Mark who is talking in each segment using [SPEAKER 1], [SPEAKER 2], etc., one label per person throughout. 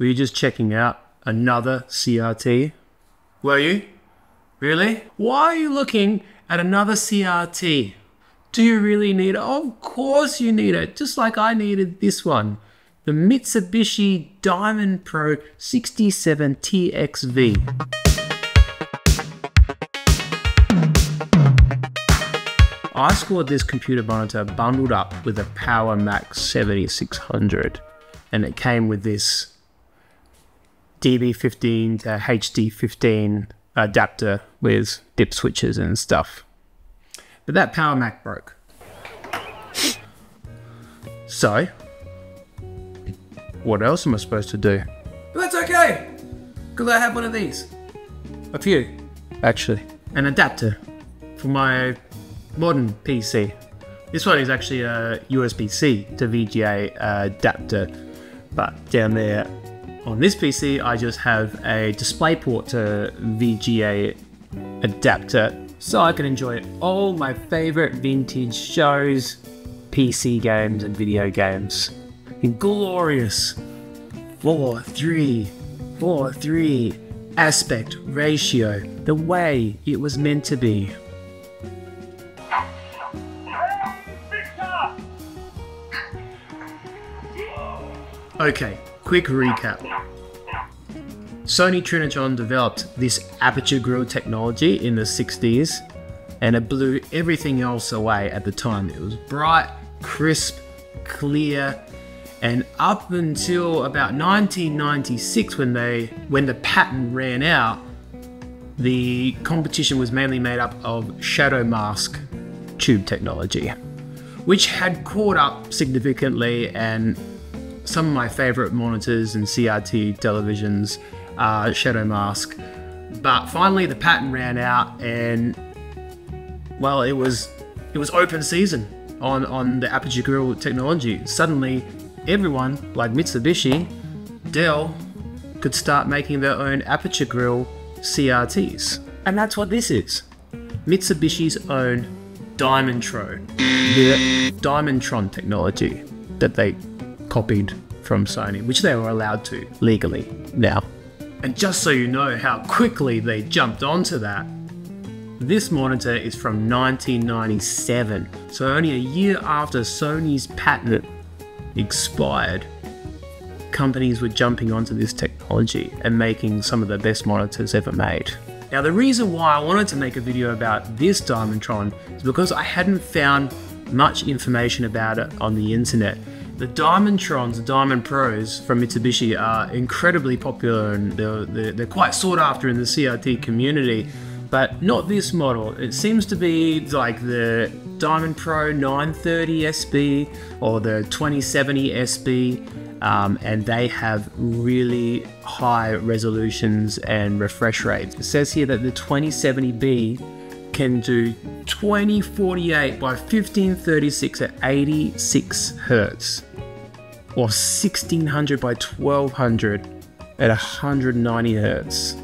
[SPEAKER 1] Were you just checking out another CRT? Were you? Really? Why are you looking at another CRT? Do you really need it? Of course you need it, just like I needed this one. The Mitsubishi Diamond Pro 67 TXV. I scored this computer monitor bundled up with a Power Mac 7600 and it came with this DB15 to HD15 adapter with dip switches and stuff. But that Power Mac broke. So, what else am I supposed to do? But that's okay, because I have one of these. A few, actually. An adapter for my modern PC. This one is actually a USB-C to VGA adapter, but down there on this PC, I just have a DisplayPort to VGA adapter so I can enjoy all my favorite vintage shows, PC games, and video games in glorious 4 3 4 3 aspect ratio, the way it was meant to be. Okay, quick recap. Sony Trinitron developed this aperture grille technology in the 60s and it blew everything else away at the time. It was bright, crisp, clear, and up until about 1996 when they when the patent ran out, the competition was mainly made up of shadow mask tube technology, which had caught up significantly and some of my favorite monitors and CRT televisions are Shadow Mask. But finally the patent ran out and well it was it was open season on, on the aperture grille technology. Suddenly everyone, like Mitsubishi, Dell, could start making their own aperture grille CRTs. And that's what this is. Mitsubishi's own Diamondtron, the Diamondtron technology that they copied from Sony, which they were allowed to legally now. And just so you know how quickly they jumped onto that, this monitor is from 1997, so only a year after Sony's patent expired, companies were jumping onto this technology and making some of the best monitors ever made. Now the reason why I wanted to make a video about this Diamondtron is because I hadn't found much information about it on the internet. The Diamondtrons, the Diamond Pros from Mitsubishi are incredibly popular and they're, they're, they're quite sought after in the CRT community, but not this model. It seems to be like the Diamond Pro 930 SB or the 2070 SB, um, and they have really high resolutions and refresh rates. It says here that the 2070B can do 2048 by 1536 at 86 hertz or 1600 by 1200 at 190 hertz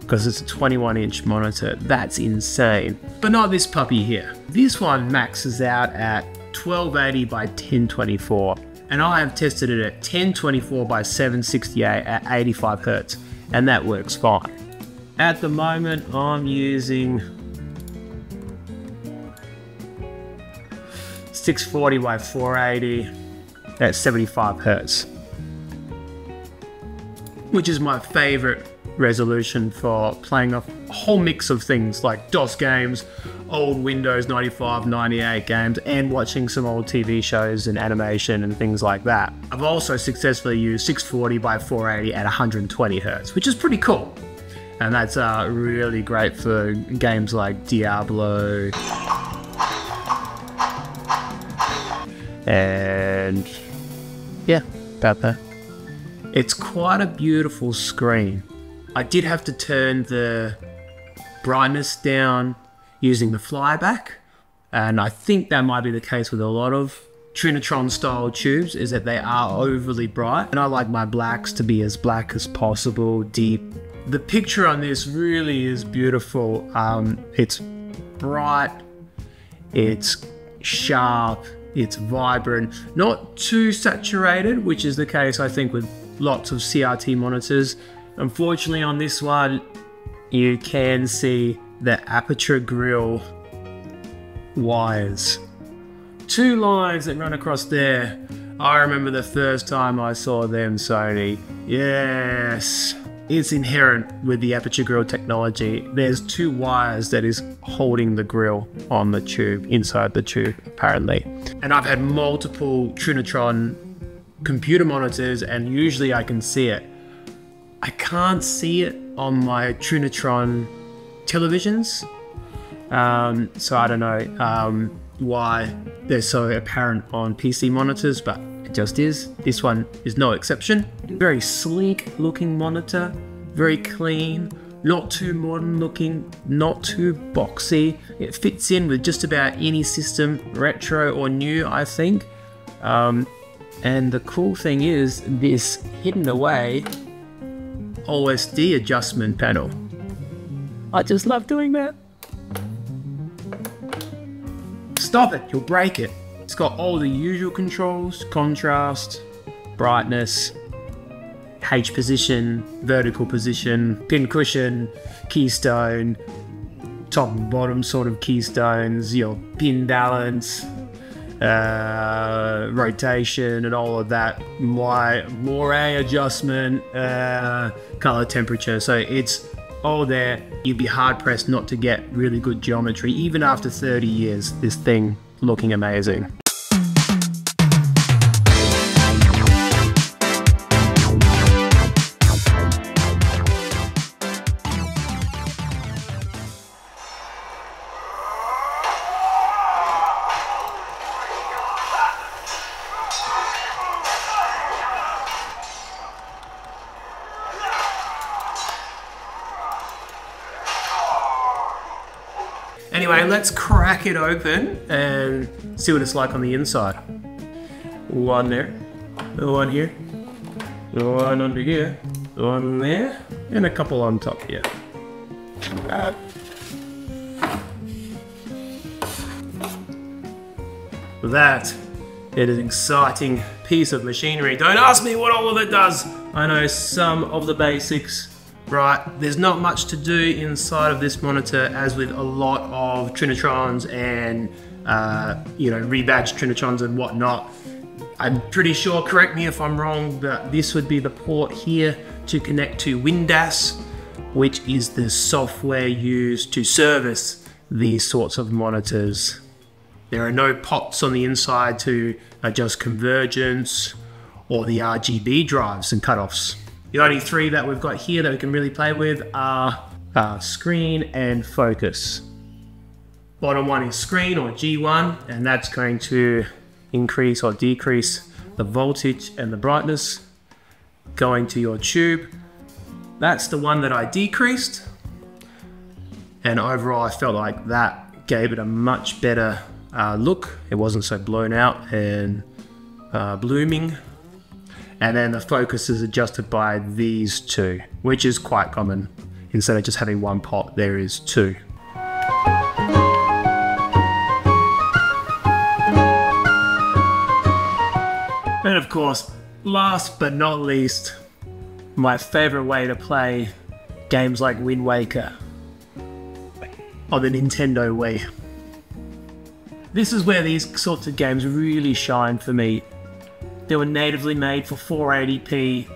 [SPEAKER 1] because it's a 21 inch monitor. That's insane. But not this puppy here. This one maxes out at 1280 by 1024 and I have tested it at 1024 by 768 at 85 hertz and that works fine. At the moment I'm using 640 by 480 at 75 hertz, which is my favorite resolution for playing a whole mix of things like DOS games, old Windows 95, 98 games, and watching some old TV shows and animation and things like that. I've also successfully used 640 by 480 at 120 hertz, which is pretty cool. And that's uh, really great for games like Diablo and yeah, about that. It's quite a beautiful screen. I did have to turn the brightness down using the flyback, and I think that might be the case with a lot of Trinitron style tubes is that they are overly bright and I like my blacks to be as black as possible, deep. The picture on this really is beautiful. Um, it's bright, it's sharp, it's vibrant, not too saturated, which is the case I think with lots of CRT monitors. Unfortunately, on this one, you can see the aperture grille wires. Two lines that run across there. I remember the first time I saw them, Sony. Yes. It's inherent with the aperture grille technology. There's two wires that is holding the grille on the tube, inside the tube, apparently. And I've had multiple Trinitron computer monitors, and usually I can see it. I can't see it on my Trinitron televisions. Um, so I don't know um, why they're so apparent on PC monitors, but it just is. This one is no exception. Very sleek looking monitor, very clean, not too modern looking, not too boxy. It fits in with just about any system, retro or new, I think. Um, and the cool thing is this hidden away OSD adjustment panel. I just love doing that. Stop it, you'll break it. It's got all the usual controls, contrast, brightness, H position, vertical position, pin cushion, keystone, top and bottom sort of keystones, your pin balance, uh, rotation and all of that. My moire adjustment, uh, color temperature. So it's all there. You'd be hard pressed not to get really good geometry, even after 30 years. This thing looking amazing. Anyway, let's crack it open and see what it's like on the inside. One there, one here, one under here, one there, and a couple on top here. Uh, that it is an exciting piece of machinery. Don't ask me what all of it does. I know some of the basics, right? There's not much to do inside of this monitor as with a lot of Trinitrons and, uh, you know, rebadged Trinitrons and whatnot. I'm pretty sure, correct me if I'm wrong, but this would be the port here to connect to WinDAS, which is the software used to service these sorts of monitors. There are no pots on the inside to adjust convergence or the RGB drives and cutoffs. The only three that we've got here that we can really play with are uh, screen and focus. Bottom one is screen or G1, and that's going to increase or decrease the voltage and the brightness. Going to your tube, that's the one that I decreased. And overall, I felt like that gave it a much better uh, look. It wasn't so blown out and uh, blooming. And then the focus is adjusted by these two, which is quite common. Instead of just having one pot, there is two. And of course, last but not least, my favorite way to play games like Wind Waker on the Nintendo Wii. This is where these sorts of games really shine for me. They were natively made for 480p,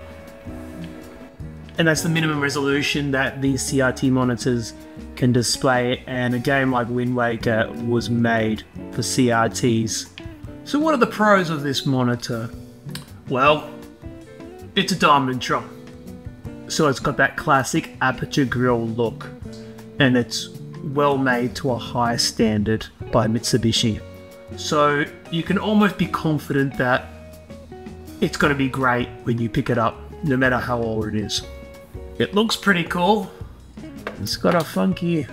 [SPEAKER 1] and that's the minimum resolution that these CRT monitors can display, and a game like Wind Waker was made for CRTs. So what are the pros of this monitor? Well, it's a Diamondtron. So it's got that classic aperture grille look, and it's well made to a high standard by Mitsubishi. So you can almost be confident that it's going to be great when you pick it up, no matter how old it is. It looks pretty cool. It's got a funky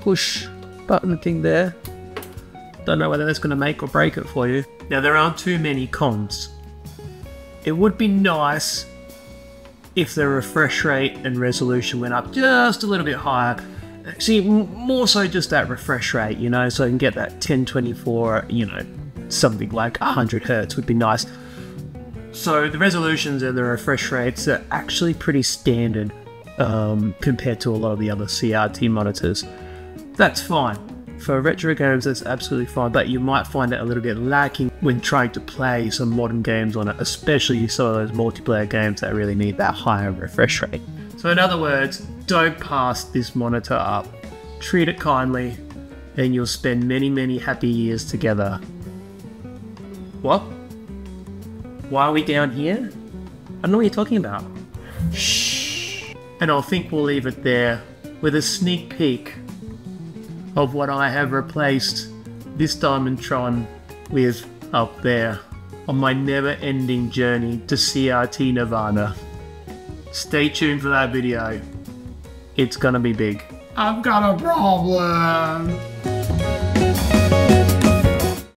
[SPEAKER 1] push button thing there. Don't know whether that's going to make or break it for you. Now there aren't too many cons. It would be nice if the refresh rate and resolution went up just a little bit higher. See, more so just that refresh rate, you know, so I can get that 1024, you know, something like 100 hertz would be nice. So the resolutions and the refresh rates are actually pretty standard um, compared to a lot of the other CRT monitors. That's fine. For retro games, that's absolutely fine, but you might find it a little bit lacking when trying to play some modern games on it, especially some of those multiplayer games that really need that higher refresh rate. So, in other words, don't pass this monitor up. Treat it kindly, and you'll spend many, many happy years together. What? Why are we down here? I don't know what you're talking about. Shh. And I think we'll leave it there with a sneak peek of what I have replaced this Diamondtron with up there on my never ending journey to CRT Nirvana. Stay tuned for that video. It's gonna be big.
[SPEAKER 2] I've got a problem.